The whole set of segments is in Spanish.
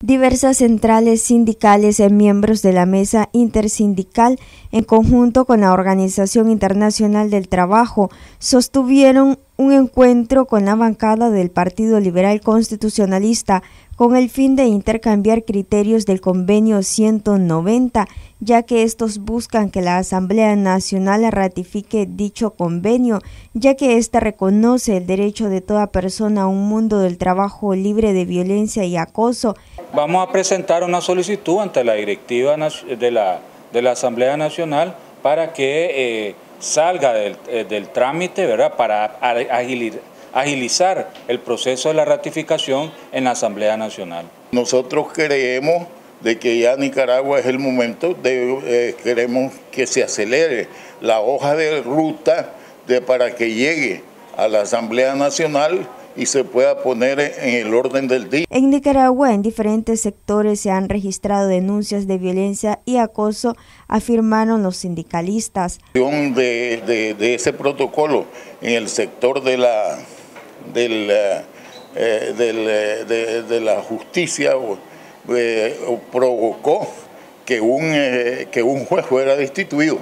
Diversas centrales sindicales y miembros de la mesa intersindical, en conjunto con la Organización Internacional del Trabajo, sostuvieron un encuentro con la bancada del Partido Liberal Constitucionalista con el fin de intercambiar criterios del convenio 190, ya que estos buscan que la Asamblea Nacional ratifique dicho convenio, ya que ésta reconoce el derecho de toda persona a un mundo del trabajo libre de violencia y acoso. Vamos a presentar una solicitud ante la directiva de la, Asamblea Nacional para que eh, salga del, eh, del, trámite, ¿verdad? Para agilizar agilizar el proceso de la ratificación en la Asamblea Nacional. Nosotros creemos de que ya Nicaragua es el momento, de, eh, queremos que se acelere la hoja de ruta de, para que llegue a la Asamblea Nacional y se pueda poner en el orden del día. En Nicaragua, en diferentes sectores se han registrado denuncias de violencia y acoso, afirmaron los sindicalistas. De, de ese protocolo en el sector de la del, eh, eh, eh, de, la justicia provocó que un, que un juez fuera destituido,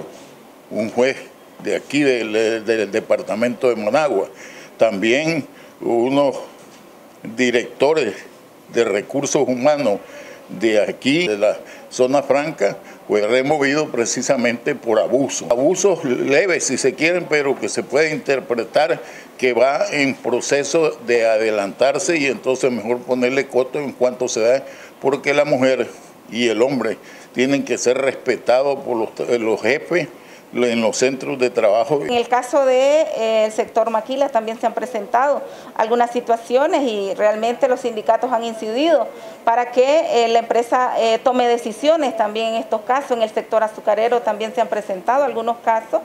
un juez de aquí del, del departamento de Managua. También unos directores de recursos humanos de aquí, de la zona franca, fue removido precisamente por abuso. Abusos leves si se quieren, pero que se puede interpretar que va en proceso de adelantarse y entonces mejor ponerle coto en cuanto se da, porque la mujer y el hombre tienen que ser respetados por los, los jefes en los centros de trabajo. En el caso del de, eh, sector maquila también se han presentado algunas situaciones y realmente los sindicatos han incidido para que eh, la empresa eh, tome decisiones también en estos casos. En el sector azucarero también se han presentado algunos casos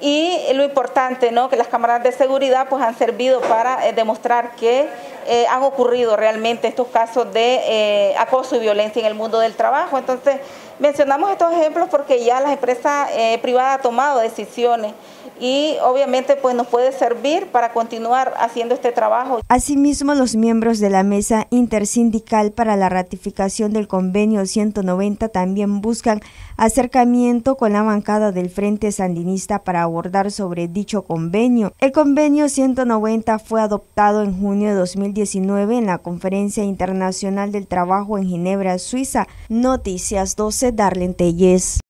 y lo importante, ¿no? que las cámaras de seguridad pues, han servido para demostrar que han ocurrido realmente estos casos de acoso y violencia en el mundo del trabajo. Entonces, mencionamos estos ejemplos porque ya la empresa privada ha tomado decisiones y obviamente pues nos puede servir para continuar haciendo este trabajo. Asimismo, los miembros de la mesa intersindical para la ratificación del convenio 190 también buscan acercamiento con la bancada del Frente Sandinista para abordar sobre dicho convenio. El convenio 190 fue adoptado en junio de 2019 en la Conferencia Internacional del Trabajo en Ginebra, Suiza. Noticias 12, Darlene Telles.